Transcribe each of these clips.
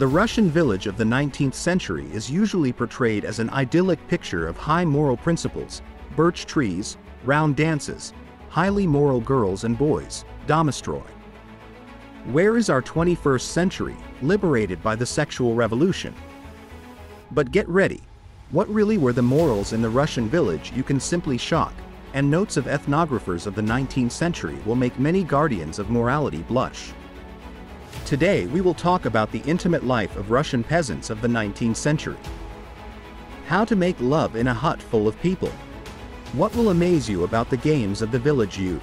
The Russian village of the 19th century is usually portrayed as an idyllic picture of high moral principles, birch trees, round dances, highly moral girls and boys, Domostroi. Where is our 21st century, liberated by the sexual revolution? But get ready. What really were the morals in the Russian village you can simply shock, and notes of ethnographers of the 19th century will make many guardians of morality blush. Today we will talk about the intimate life of Russian peasants of the 19th century. How to make love in a hut full of people. What will amaze you about the games of the village youth?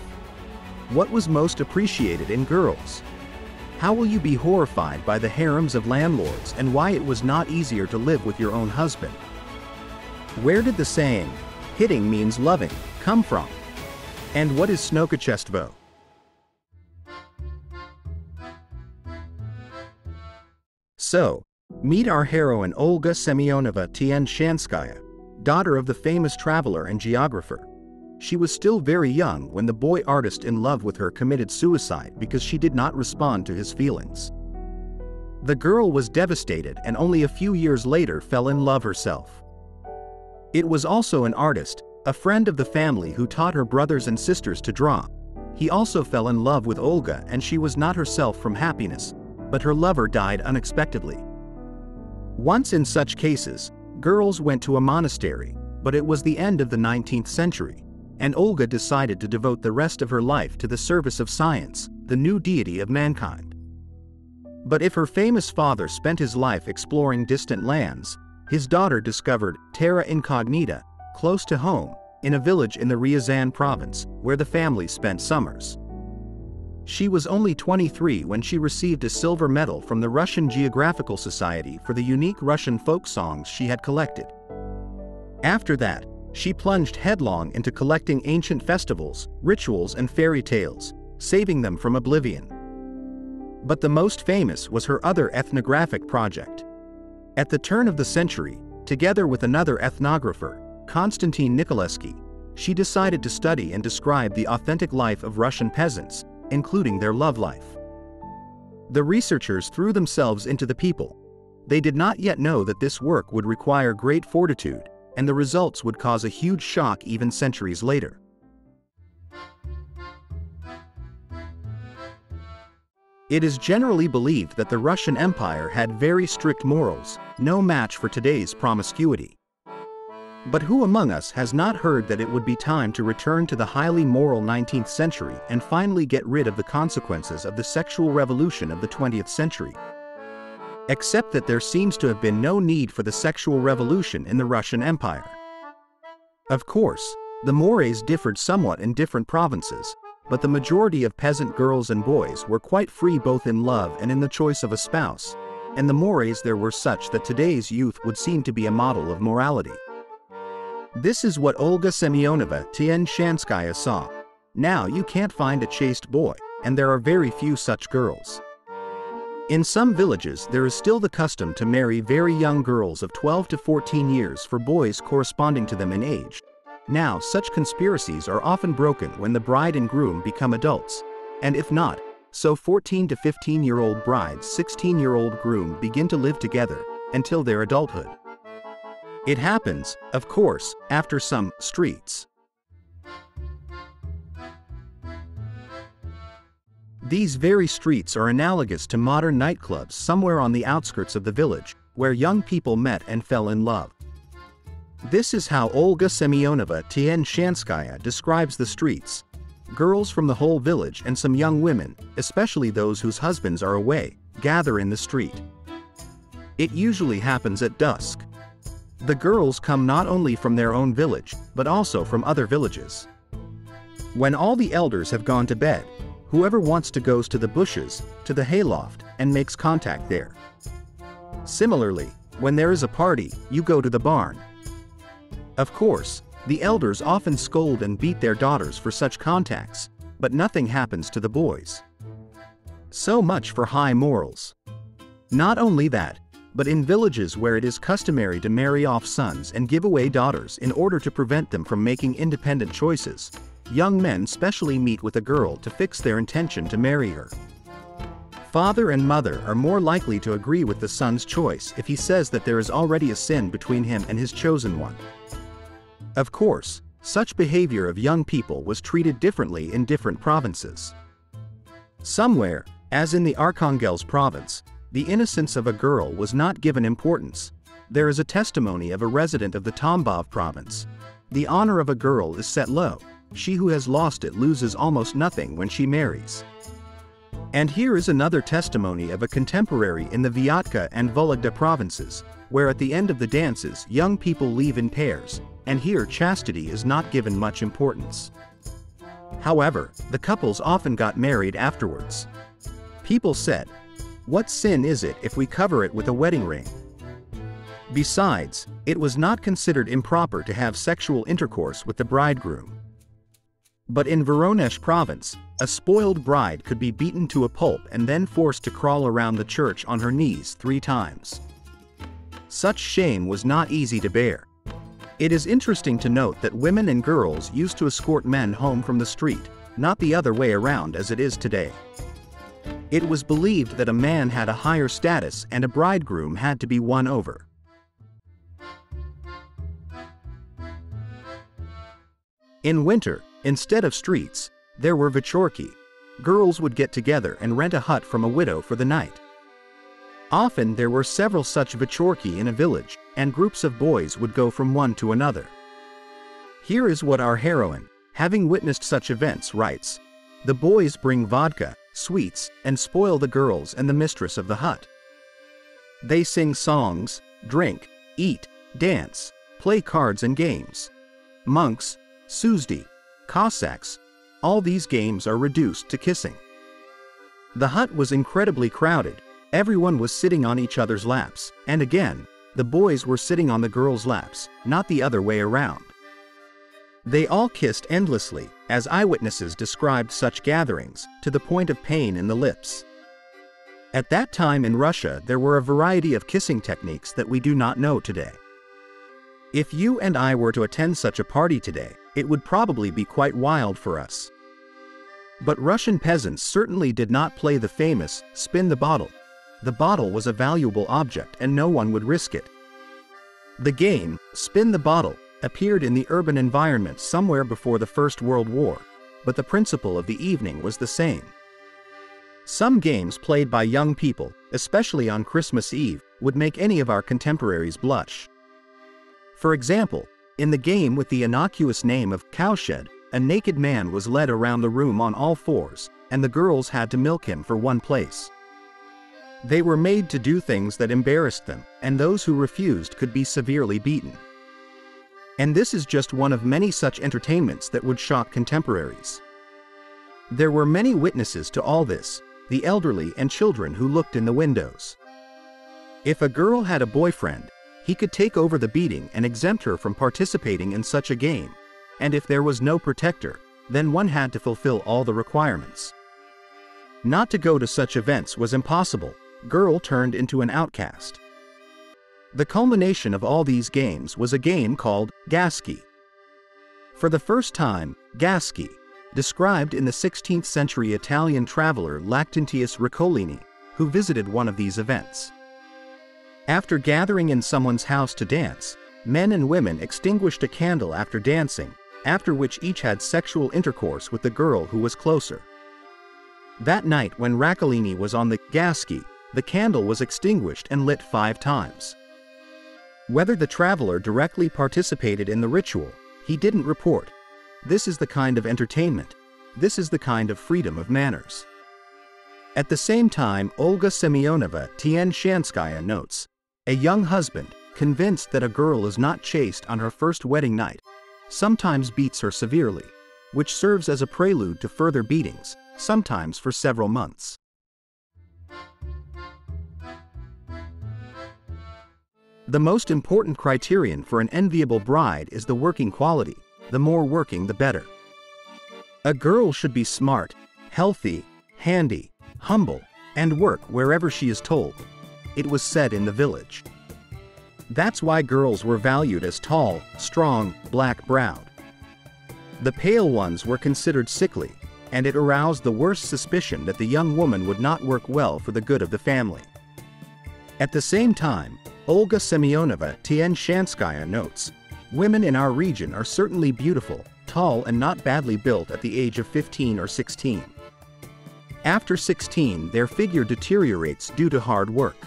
What was most appreciated in girls? How will you be horrified by the harems of landlords and why it was not easier to live with your own husband? Where did the saying, hitting means loving, come from? And what is Snokhachestvo? So, meet our heroine Olga Semyonova Tyan-Shanskaya, daughter of the famous traveler and geographer. She was still very young when the boy artist in love with her committed suicide because she did not respond to his feelings. The girl was devastated and only a few years later fell in love herself. It was also an artist, a friend of the family who taught her brothers and sisters to draw. He also fell in love with Olga and she was not herself from happiness, but her lover died unexpectedly. Once in such cases, girls went to a monastery, but it was the end of the 19th century, and Olga decided to devote the rest of her life to the service of science, the new deity of mankind. But if her famous father spent his life exploring distant lands, his daughter discovered terra incognita, close to home, in a village in the Ryazan province, where the family spent summers. She was only 23 when she received a silver medal from the Russian Geographical Society for the unique Russian folk songs she had collected. After that, she plunged headlong into collecting ancient festivals, rituals and fairy tales, saving them from oblivion. But the most famous was her other ethnographic project. At the turn of the century, together with another ethnographer, Konstantin Nikolevsky, she decided to study and describe the authentic life of Russian peasants, including their love life. The researchers threw themselves into the people. They did not yet know that this work would require great fortitude, and the results would cause a huge shock even centuries later. It is generally believed that the Russian Empire had very strict morals, no match for today's promiscuity. But who among us has not heard that it would be time to return to the highly moral 19th century and finally get rid of the consequences of the sexual revolution of the 20th century? except that there seems to have been no need for the sexual revolution in the Russian Empire. Of course, the mores differed somewhat in different provinces, but the majority of peasant girls and boys were quite free both in love and in the choice of a spouse, and the mores there were such that today's youth would seem to be a model of morality. This is what Olga Semyonova Tyan-Shanskaya saw. Now you can't find a chaste boy, and there are very few such girls. In some villages there is still the custom to marry very young girls of 12 to 14 years for boys corresponding to them in age. Now such conspiracies are often broken when the bride and groom become adults, and if not, so 14 to 15 year old bride's 16 year old groom begin to live together until their adulthood. It happens, of course, after some streets. These very streets are analogous to modern nightclubs somewhere on the outskirts of the village, where young people met and fell in love. This is how Olga Semyonova Tyan-Shanskaya describes the streets. Girls from the whole village and some young women, especially those whose husbands are away, gather in the street. It usually happens at dusk. The girls come not only from their own village, but also from other villages. When all the elders have gone to bed, Whoever wants to goes to the bushes, to the hayloft, and makes contact there. Similarly, when there is a party, you go to the barn. Of course, the elders often scold and beat their daughters for such contacts, but nothing happens to the boys. So much for high morals. Not only that, but in villages where it is customary to marry off sons and give away daughters in order to prevent them from making independent choices, young men specially meet with a girl to fix their intention to marry her. father and mother are more likely to agree with the son's choice if he says that there is already a sin between him and his chosen one. Of course, such behavior of young people was treated differently in different provinces. Somewhere, as in the Arkhangelsk province, the innocence of a girl was not given importance. There is a testimony of a resident of the Tambov province. The honor of a girl is set low, she who has lost it loses almost nothing when she marries. And here is another testimony of a contemporary in the Vyatka and Vologda provinces, where at the end of the dances young people leave in pairs, and here chastity is not given much importance. However, the couples often got married afterwards. People said, What sin is it if we cover it with a wedding ring? Besides, it was not considered improper to have sexual intercourse with the bridegroom. But in Voronezh province, a spoiled bride could be beaten to a pulp and then forced to crawl around the church on her knees three times. Such shame was not easy to bear. It is interesting to note that women and girls used to escort men home from the street, not the other way around as it is today. It was believed that a man had a higher status and a bridegroom had to be won over. In winter, instead of streets, there were vechorki. Girls would get together and rent a hut from a widow for the night. Often there were several such vechorki in a village, and groups of boys would go from one to another. Here is what our heroine, having witnessed such events, writes. The boys bring vodka, sweets, and spoil the girls and the mistress of the hut. They sing songs, drink, eat, dance, play cards and games. Monks, Suzdi, Cossacks, all these games are reduced to kissing. The hut was incredibly crowded, everyone was sitting on each other's laps, and again, the boys were sitting on the girls' laps, not the other way around. They all kissed endlessly, as eyewitnesses described such gatherings, to the point of pain in the lips. At that time in Russia there were a variety of kissing techniques that we do not know today. If you and I were to attend such a party today, it would probably be quite wild for us. But Russian peasants certainly did not play the famous spin the bottle. The bottle was a valuable object and no one would risk it. The game, Spin the Bottle, appeared in the urban environment somewhere before the First World War, but the principle of the evening was the same. Some games played by young people, especially on Christmas Eve, would make any of our contemporaries blush. For example, in the game with the innocuous name of Cowshed, a naked man was led around the room on all fours, and the girls had to milk him for one place. They were made to do things that embarrassed them, and those who refused could be severely beaten. And this is just one of many such entertainments that would shock contemporaries. There were many witnesses to all this, the elderly and children who looked in the windows. If a girl had a boyfriend, he could take over the beating and exempt her from participating in such a game, and if there was no protector, then one had to fulfill all the requirements. Not to go to such events was impossible, girl turned into an outcast. The culmination of all these games was a game called Gaski. For the first time, Gaski, described in the 16th century Italian traveler Lactantius Riccolini, who visited one of these events. After gathering in someone's house to dance, men and women extinguished a candle after dancing, after which each had sexual intercourse with the girl who was closer. That night when Riccolini was on the gaski, the candle was extinguished and lit five times. Whether the traveler directly participated in the ritual, he didn't report. This is the kind of entertainment. This is the kind of freedom of manners. At the same time, Olga Semyonova Tyan-Shanskaya notes, a young husband, convinced that a girl is not chaste on her first wedding night, sometimes beats her severely, which serves as a prelude to further beatings, sometimes for several months. The most important criterion for an enviable bride is the working quality, the more working the better. A girl should be smart, healthy, handy, humble, and work wherever she is told it was said in the village. That's why girls were valued as tall, strong, black-browed. The pale ones were considered sickly, and it aroused the worst suspicion that the young woman would not work well for the good of the family. At the same time, Olga Semyonova Tyan-Shanskaya notes, Women in our region are certainly beautiful, tall and not badly built at the age of 15 or 16. After 16 their figure deteriorates due to hard work.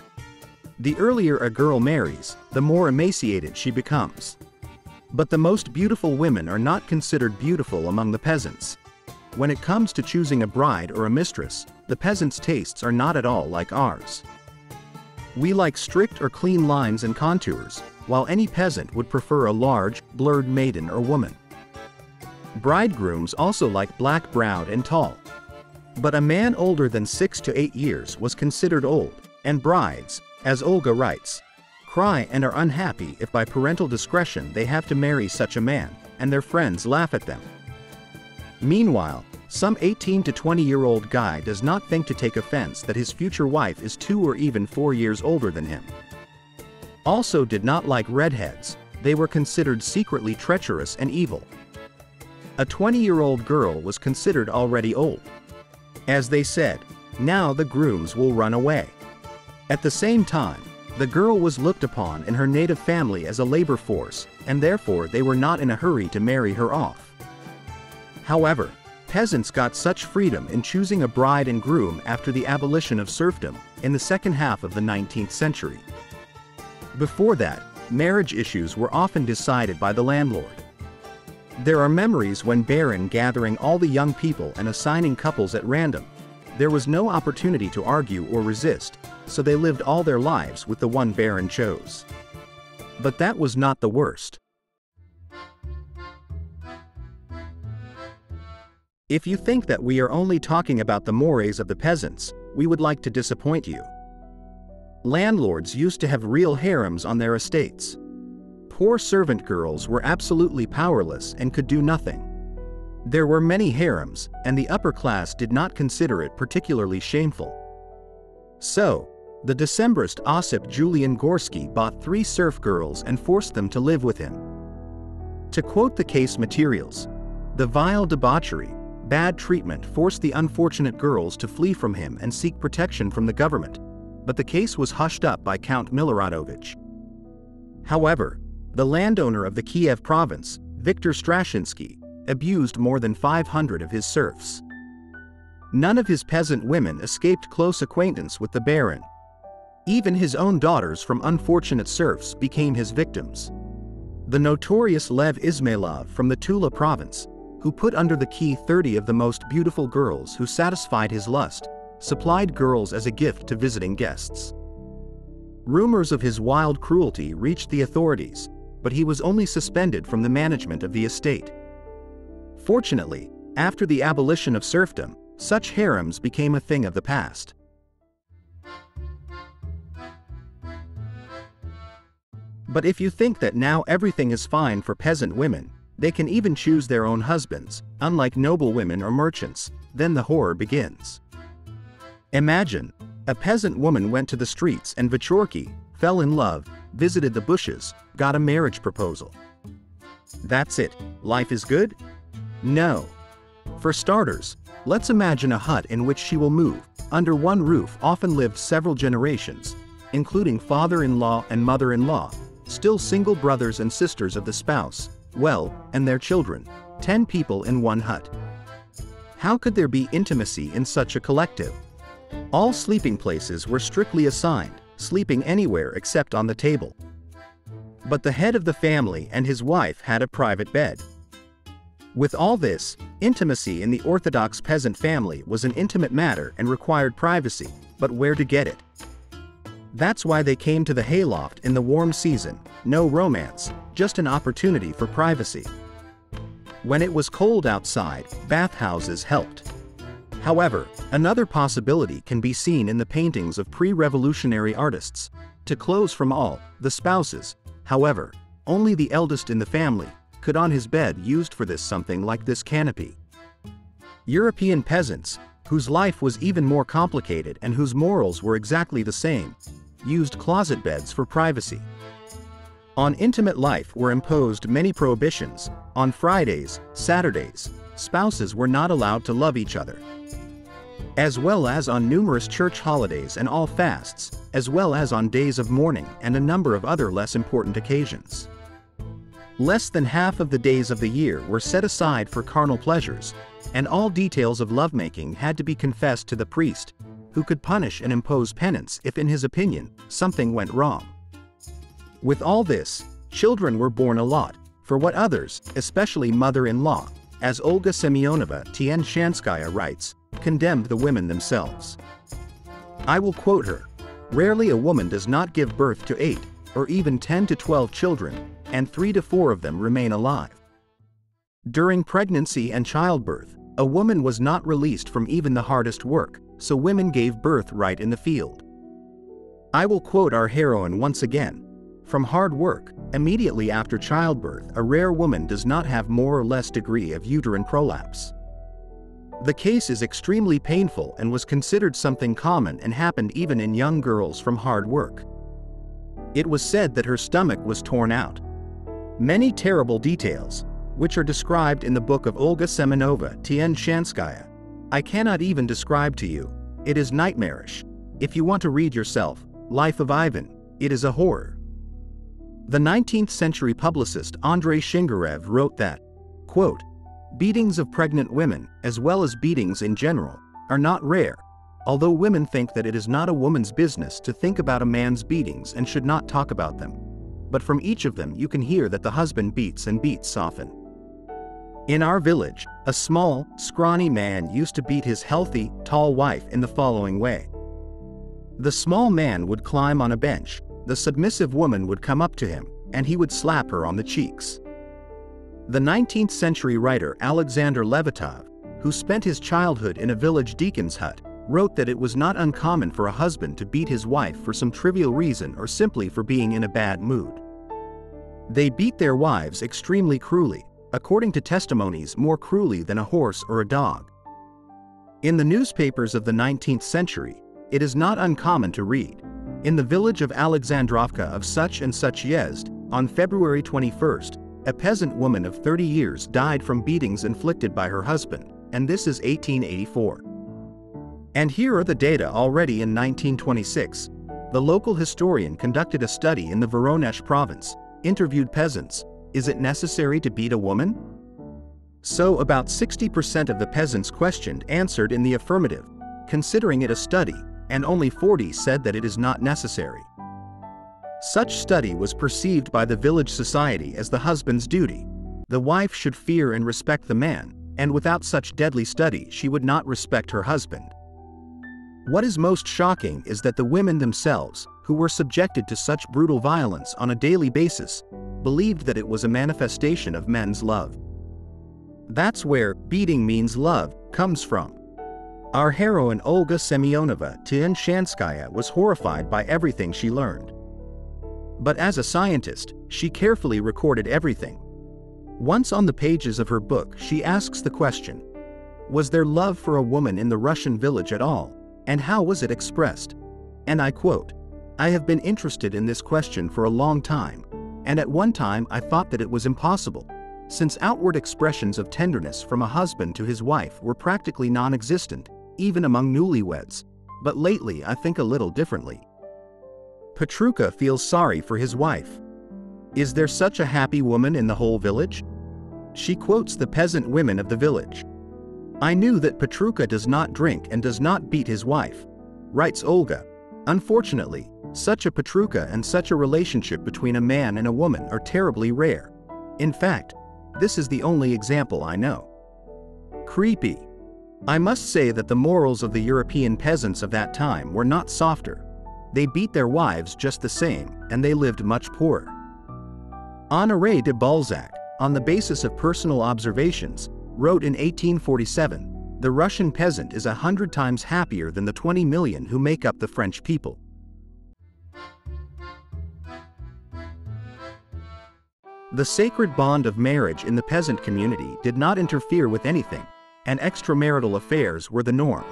The earlier a girl marries, the more emaciated she becomes. But the most beautiful women are not considered beautiful among the peasants. When it comes to choosing a bride or a mistress, the peasants' tastes are not at all like ours. We like strict or clean lines and contours, while any peasant would prefer a large, blurred maiden or woman. Bridegrooms also like black-browed and tall. But a man older than 6 to 8 years was considered old, and brides, as Olga writes, cry and are unhappy if by parental discretion they have to marry such a man, and their friends laugh at them. Meanwhile, some 18 to 20 year old guy does not think to take offense that his future wife is two or even four years older than him. Also did not like redheads, they were considered secretly treacherous and evil. A 20 year old girl was considered already old. As they said, now the grooms will run away. At the same time, the girl was looked upon in her native family as a labor force, and therefore they were not in a hurry to marry her off. However, peasants got such freedom in choosing a bride and groom after the abolition of serfdom in the second half of the 19th century. Before that, marriage issues were often decided by the landlord. There are memories when Baron gathering all the young people and assigning couples at random. There was no opportunity to argue or resist, so they lived all their lives with the one Baron chose. But that was not the worst. If you think that we are only talking about the mores of the peasants, we would like to disappoint you. Landlords used to have real harems on their estates. Poor servant girls were absolutely powerless and could do nothing. There were many harems, and the upper class did not consider it particularly shameful. So, the Decembrist Osip Julian Gorsky bought three serf girls and forced them to live with him. To quote the case materials, the vile debauchery, bad treatment forced the unfortunate girls to flee from him and seek protection from the government, but the case was hushed up by Count Miloradovich. However, the landowner of the Kiev province, Viktor Strashinsky, abused more than 500 of his serfs. None of his peasant women escaped close acquaintance with the baron. Even his own daughters from unfortunate serfs became his victims. The notorious Lev Izmailov from the Tula province, who put under the key 30 of the most beautiful girls who satisfied his lust, supplied girls as a gift to visiting guests. Rumors of his wild cruelty reached the authorities, but he was only suspended from the management of the estate. Fortunately, after the abolition of serfdom, such harems became a thing of the past. But if you think that now everything is fine for peasant women, they can even choose their own husbands, unlike noble women or merchants, then the horror begins. Imagine, a peasant woman went to the streets and Vechorki, fell in love, visited the bushes, got a marriage proposal. That's it, life is good? No. For starters, let's imagine a hut in which she will move, under one roof often lived several generations, including father-in-law and mother-in-law, still single brothers and sisters of the spouse, well, and their children, 10 people in one hut. How could there be intimacy in such a collective? All sleeping places were strictly assigned, sleeping anywhere except on the table. But the head of the family and his wife had a private bed. With all this, intimacy in the Orthodox peasant family was an intimate matter and required privacy, but where to get it? That's why they came to the hayloft in the warm season, no romance, just an opportunity for privacy. When it was cold outside, bathhouses helped. However, another possibility can be seen in the paintings of pre-revolutionary artists. To close from all, the spouses, however, only the eldest in the family, could on his bed used for this something like this canopy. European peasants, whose life was even more complicated and whose morals were exactly the same, used closet beds for privacy. On intimate life were imposed many prohibitions, on Fridays, Saturdays, spouses were not allowed to love each other. As well as on numerous church holidays and all fasts, as well as on days of mourning and a number of other less important occasions. Less than half of the days of the year were set aside for carnal pleasures, and all details of lovemaking had to be confessed to the priest, who could punish and impose penance if in his opinion, something went wrong. With all this, children were born a lot, for what others, especially mother-in-law, as Olga Semyonova Tyan-Shanskaya writes, condemned the women themselves. I will quote her, Rarely a woman does not give birth to eight, or even 10 to 12 children, and 3 to 4 of them remain alive. During pregnancy and childbirth, a woman was not released from even the hardest work, so women gave birth right in the field. I will quote our heroine once again. From hard work, immediately after childbirth a rare woman does not have more or less degree of uterine prolapse. The case is extremely painful and was considered something common and happened even in young girls from hard work. It was said that her stomach was torn out. Many terrible details, which are described in the book of Olga Semyonova Tyan-Shanskaya, I cannot even describe to you, it is nightmarish. If you want to read yourself, Life of Ivan, it is a horror. The 19th century publicist Andrei Shingarev wrote that, quote, Beatings of pregnant women, as well as beatings in general, are not rare, although women think that it is not a woman's business to think about a man's beatings and should not talk about them. But from each of them you can hear that the husband beats and beats often. In our village, a small, scrawny man used to beat his healthy, tall wife in the following way. The small man would climb on a bench, the submissive woman would come up to him, and he would slap her on the cheeks. The 19th century writer Alexander Levitov, who spent his childhood in a village deacon's hut, wrote that it was not uncommon for a husband to beat his wife for some trivial reason or simply for being in a bad mood. They beat their wives extremely cruelly, according to testimonies more cruelly than a horse or a dog. In the newspapers of the 19th century, it is not uncommon to read, in the village of Alexandrovka of such and such Yezd, on February 21st, a peasant woman of 30 years died from beatings inflicted by her husband, and this is 1884. And here are the data already in 1926. The local historian conducted a study in the Voronezh province, interviewed peasants, is it necessary to beat a woman? So about 60% of the peasants questioned answered in the affirmative, considering it a study, and only 40 said that it is not necessary. Such study was perceived by the village society as the husband's duty. The wife should fear and respect the man, and without such deadly study she would not respect her husband. What is most shocking is that the women themselves, who were subjected to such brutal violence on a daily basis, believed that it was a manifestation of men's love. That's where beating means love comes from. Our heroine Olga Semyonova Tyan-Shanskaya was horrified by everything she learned. But as a scientist, she carefully recorded everything. Once on the pages of her book she asks the question, was there love for a woman in the Russian village at all, and how was it expressed? And I quote, I have been interested in this question for a long time, and at one time I thought that it was impossible, since outward expressions of tenderness from a husband to his wife were practically non-existent, even among newlyweds, but lately I think a little differently. Petruka feels sorry for his wife. Is there such a happy woman in the whole village? She quotes the peasant women of the village. I knew that Petruka does not drink and does not beat his wife, writes Olga. Unfortunately, such a Petruka and such a relationship between a man and a woman are terribly rare. In fact, this is the only example I know. Creepy. I must say that the morals of the European peasants of that time were not softer, they beat their wives just the same, and they lived much poorer. Honoré de Balzac, on the basis of personal observations, wrote in 1847, the Russian peasant is a hundred times happier than the 20 million who make up the French people. The sacred bond of marriage in the peasant community did not interfere with anything, and extramarital affairs were the norm.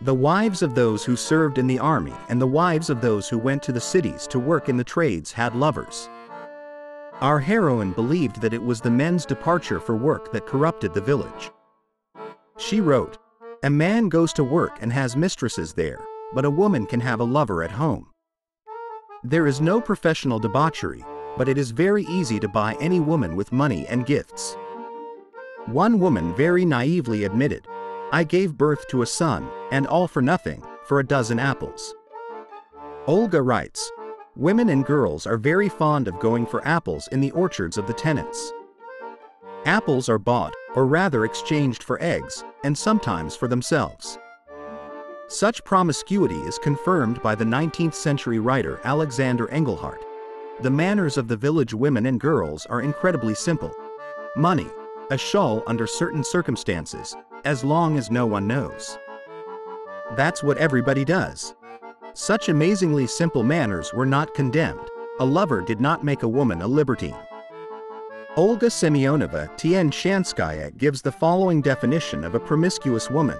The wives of those who served in the army and the wives of those who went to the cities to work in the trades had lovers. Our heroine believed that it was the men's departure for work that corrupted the village. She wrote, A man goes to work and has mistresses there, but a woman can have a lover at home. There is no professional debauchery, but it is very easy to buy any woman with money and gifts. One woman very naively admitted, I gave birth to a son, and all for nothing, for a dozen apples. Olga writes, Women and girls are very fond of going for apples in the orchards of the tenants. Apples are bought, or rather exchanged for eggs, and sometimes for themselves. Such promiscuity is confirmed by the 19th century writer Alexander Engelhardt. The manners of the village women and girls are incredibly simple. Money, a shawl under certain circumstances, as long as no one knows. That's what everybody does. Such amazingly simple manners were not condemned. A lover did not make a woman a libertine. Olga Semyonova Tyan-Shanskaya gives the following definition of a promiscuous woman.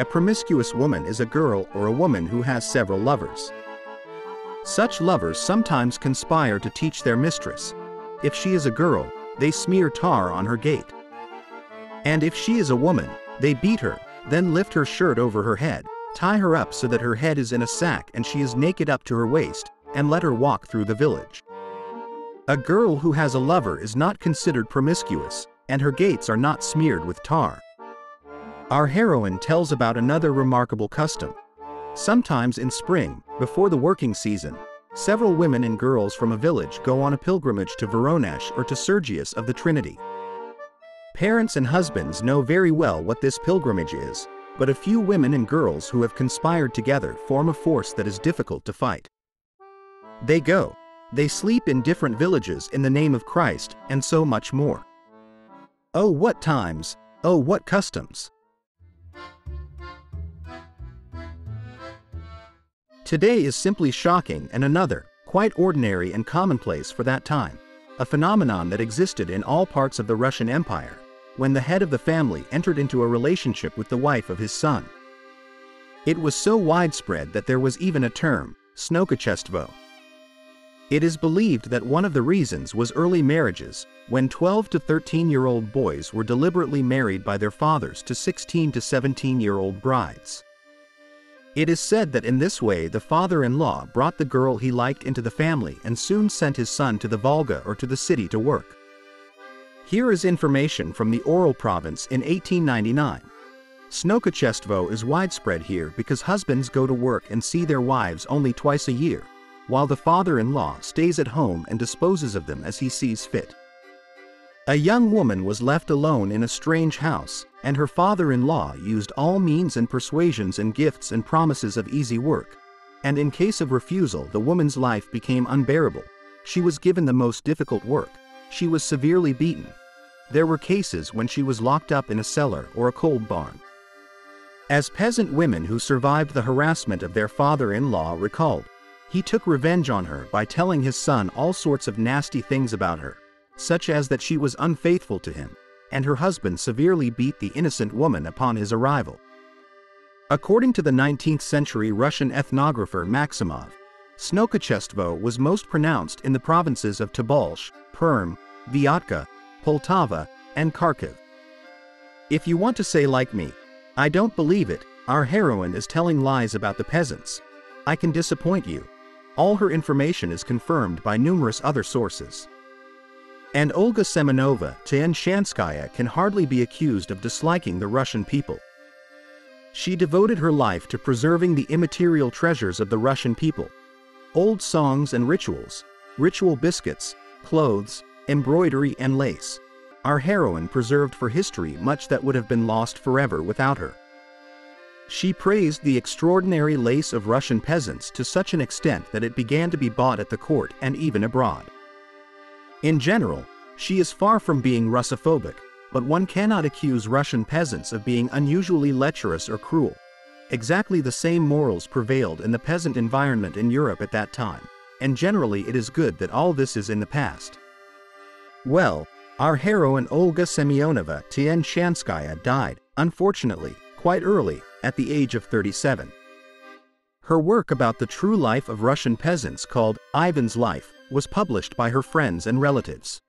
A promiscuous woman is a girl or a woman who has several lovers. Such lovers sometimes conspire to teach their mistress. If she is a girl, they smear tar on her gate. And if she is a woman, they beat her, then lift her shirt over her head, tie her up so that her head is in a sack and she is naked up to her waist, and let her walk through the village. A girl who has a lover is not considered promiscuous, and her gates are not smeared with tar. Our heroine tells about another remarkable custom. Sometimes in spring, before the working season, several women and girls from a village go on a pilgrimage to Voronezh or to Sergius of the Trinity. Parents and husbands know very well what this pilgrimage is, but a few women and girls who have conspired together form a force that is difficult to fight. They go. They sleep in different villages in the name of Christ, and so much more. Oh, what times! Oh, what customs! Today is simply shocking and another, quite ordinary and commonplace for that time, a phenomenon that existed in all parts of the Russian Empire, when the head of the family entered into a relationship with the wife of his son. It was so widespread that there was even a term, snokhachestvo. It is believed that one of the reasons was early marriages, when 12 to 13 year old boys were deliberately married by their fathers to 16 to 17 year old brides. It is said that in this way the father-in-law brought the girl he liked into the family and soon sent his son to the Volga or to the city to work. Here is information from the Oral province in 1899. Snokhachestvo is widespread here because husbands go to work and see their wives only twice a year, while the father-in-law stays at home and disposes of them as he sees fit. A young woman was left alone in a strange house, and her father-in-law used all means and persuasions and gifts and promises of easy work. And in case of refusal the woman's life became unbearable. She was given the most difficult work. She was severely beaten. There were cases when she was locked up in a cellar or a cold barn. As peasant women who survived the harassment of their father-in-law recalled, he took revenge on her by telling his son all sorts of nasty things about her such as that she was unfaithful to him, and her husband severely beat the innocent woman upon his arrival. According to the 19th century Russian ethnographer Maximov, Snokhachestvo was most pronounced in the provinces of Tobolsk, Perm, Vyatka, Poltava, and Kharkiv. If you want to say like me, I don't believe it, our heroine is telling lies about the peasants. I can disappoint you. All her information is confirmed by numerous other sources. And Olga Semyonova Tyan-Shanskaya can hardly be accused of disliking the Russian people. She devoted her life to preserving the immaterial treasures of the Russian people. Old songs and rituals, ritual biscuits, clothes, embroidery and lace. Our heroine preserved for history much that would have been lost forever without her. She praised the extraordinary lace of Russian peasants to such an extent that it began to be bought at the court and even abroad. In general, she is far from being Russophobic, but one cannot accuse Russian peasants of being unusually lecherous or cruel. Exactly the same morals prevailed in the peasant environment in Europe at that time, and generally it is good that all this is in the past. Well, our heroine Olga Semyonova Tyan-Shanskaya died, unfortunately, quite early, at the age of 37. Her work about the true life of Russian peasants called Ivan's Life was published by her friends and relatives.